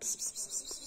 Psst, psst, psst,